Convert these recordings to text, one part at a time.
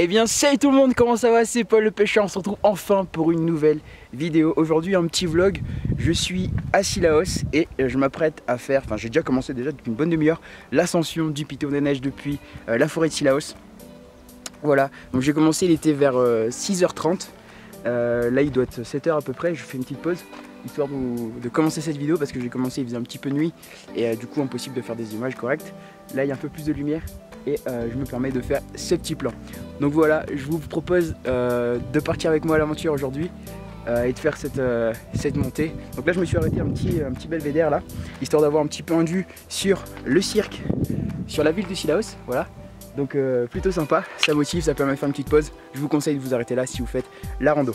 Eh bien salut tout le monde, comment ça va? C'est Paul le pêcheur, on se retrouve enfin pour une nouvelle vidéo. Aujourd'hui un petit vlog, je suis à Silaos et je m'apprête à faire, enfin j'ai déjà commencé déjà depuis une bonne demi-heure, l'ascension du Piton des Neiges depuis euh, la forêt de Silaos. Voilà, donc j'ai commencé, il était vers 6h30, euh, euh, là il doit être 7h à peu près, je fais une petite pause histoire de, commencer cette vidéo parce que j'ai commencé, il faisait un petit peu nuit. Et du coup impossible de faire des images correctes. Là il y a un peu plus de lumière et je me permets de faire ce petit plan. Donc voilà, je vous propose euh, de partir avec moi à l'aventure aujourd'hui euh, et de faire cette, euh, montée. Donc là je me suis arrêté un petit, un petit belvédère là, histoire d'avoir un petit peu vue sur le cirque, sur la ville de Silaos, voilà. Donc plutôt sympa, ça motive, ça permet de faire une petite pause. Je vous conseille de vous arrêter là si vous faites la rando.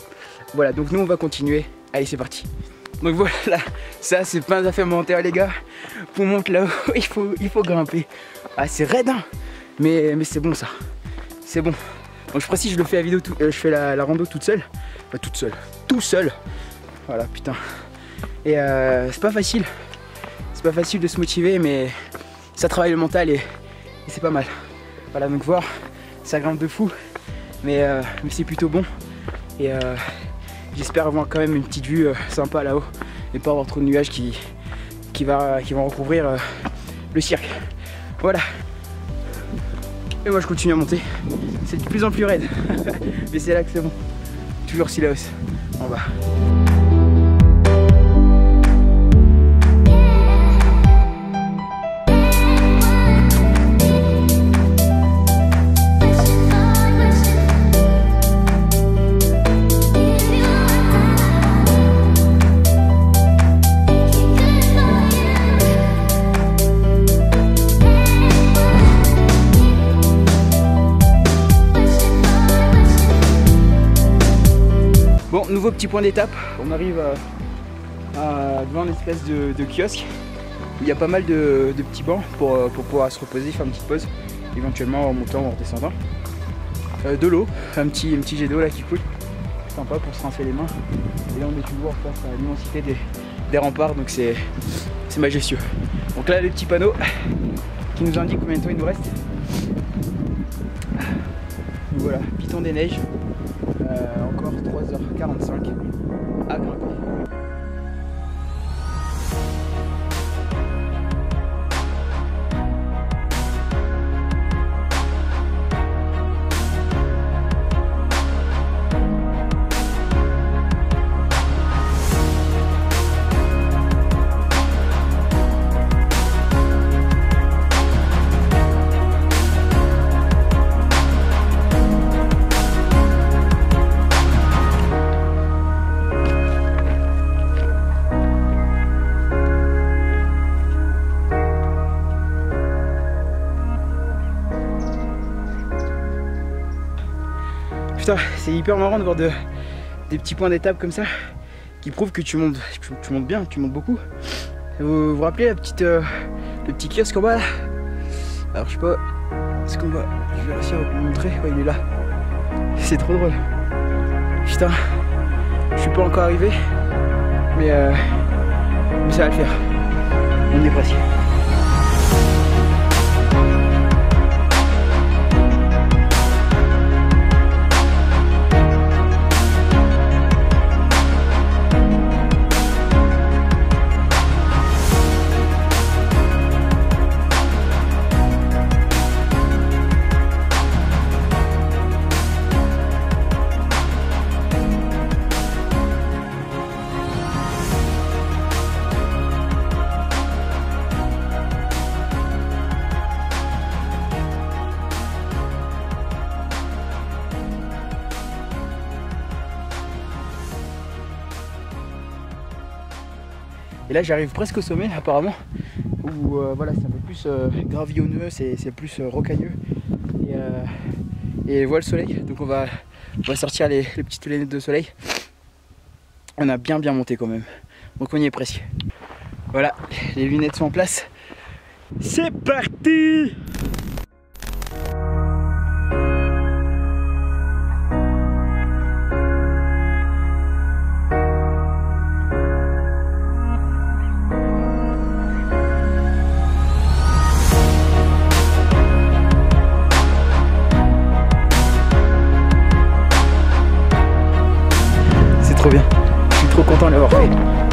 Voilà, donc nous on va continuer. Allez c'est parti. Donc voilà, ça c'est plein d'affaires monter les gars. Pour monter là-haut, il faut, il faut grimper. Ah c'est raide hein mais, c'est bon ça c'est bon. Donc je précise, je le fais la vidéo, euh, je fais la, rando toute seule. Pas toute seule, tout seul. Voilà, putain. Et euh, c'est pas facile. C'est pas facile de se motiver, mais ça travaille le mental et, c'est pas mal. Voilà, donc voir, ça grimpe de fou, mais, euh, mais c'est plutôt bon. Et j'espère avoir quand même une petite vue sympa là-haut et pas avoir trop de nuages qui, qui, va, qui vont recouvrir le cirque. Voilà. Et moi je continue à monter. C'est de plus en plus raide. Mais c'est là que c'est bon. Toujours Silaos. En bas. Petit point d'étape. On arrive à, devant une espèce de, kiosque où il y a pas mal de, petits bancs pour, euh, pour, pouvoir se reposer, faire une petite pause, éventuellement en montant ou en descendant. Euh, de l'eau, un petit, un petit jet d'eau là qui coule, sympa pour se rincer les mains. Et là on est toujours face à l'immensité des, remparts, donc c'est majestueux. Donc là le petit panneau qui nous indique combien de temps il nous reste. voilà, Piton des neiges, encore 3h45 à grimper. Putain, c'est hyper marrant de voir des petits points d'étape comme ça qui prouvent que tu montes, tu montes bien, tu montes beaucoup. Vous vous rappelez la petite, euh, le petit kiosque en bas là? Alors je sais pas, est-ce qu'on va, je vais réussir à vous montrer? Il est là. C'est trop drôle. Putain, je suis pas encore arrivé, mais, euh, ça va le faire. On est presque. Là j'arrive presque au sommet apparemment où euh, voilà c'est un peu plus euh, gravillonneux, c'est plus euh, rocailleux et, voit le soleil donc on va, sortir les, les, petites lunettes de soleil. On a bien bien monté quand même donc on y est presque. Voilà les lunettes sont en place. C'est parti trop bien. Je suis trop content de l'avoir fait.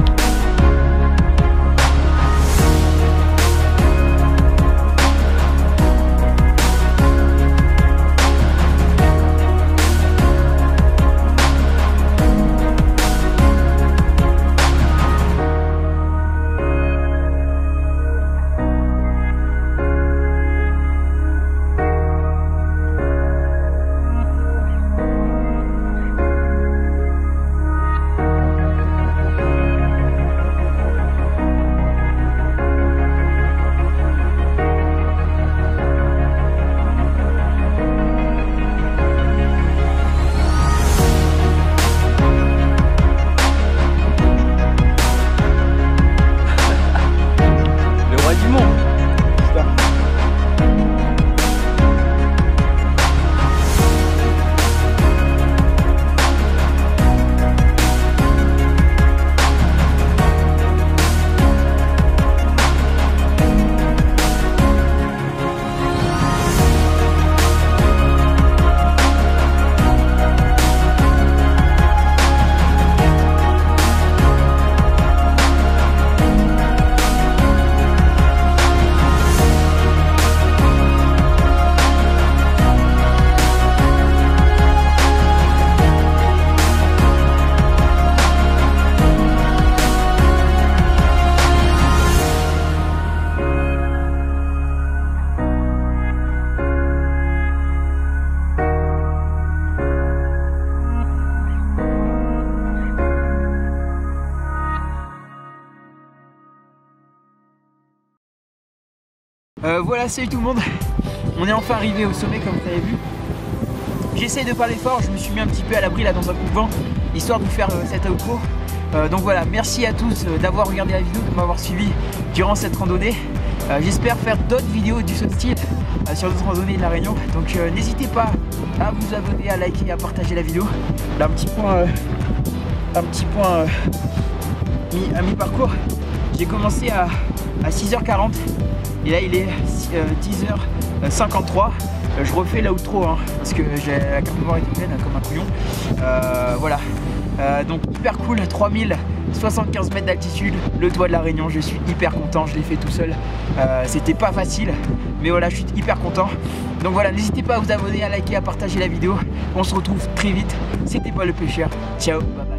Voilà, salut tout le monde. On est enfin arrivé au sommet comme vous avez vu. J'essaye de parler fort, je me suis mis un petit peu à l'abri là dans un coup de vent, histoire de vous faire euh, cette. Euh, donc voilà, merci à tous euh, d'avoir regardé la vidéo, de m'avoir suivi durant cette randonnée. J'espère faire d'autres vidéos du ce style sur d'autres randonnées de la Réunion. Donc n'hésitez pas à vous abonner, à liker et à partager la vidéo. Un petit point, un petit point à mi-parcours. J'ai commencé à 6h40 et là il est euh, 10h53. Euh, je refais l'outro hein, parce que j'ai la carte mémoire était pleine comme un couillon. Euh, voilà. Euh, donc hyper cool, 3075 mètres d'altitude, le toit de la Réunion, je suis hyper content, je l'ai fait tout seul. Euh, C'était pas facile, mais voilà, je suis hyper content. Donc voilà, n'hésitez pas à vous abonner, à liker, à partager la vidéo. On se retrouve très vite. C'était pas le pêcheur. Ciao, bye.